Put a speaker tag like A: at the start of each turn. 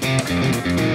A: Mm-hmm.